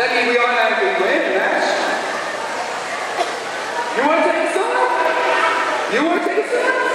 that means we automatically win the match? You want to take a side? You want to take a side?